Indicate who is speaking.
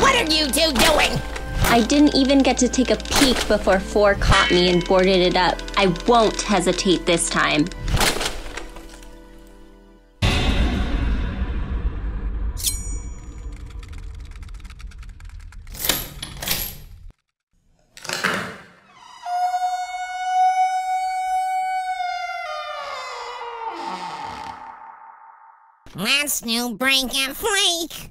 Speaker 1: What are you two doing?
Speaker 2: I didn't even get to take a peek before four caught me and boarded it up. I won't hesitate this time.
Speaker 1: That's new break and.